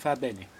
fa bene.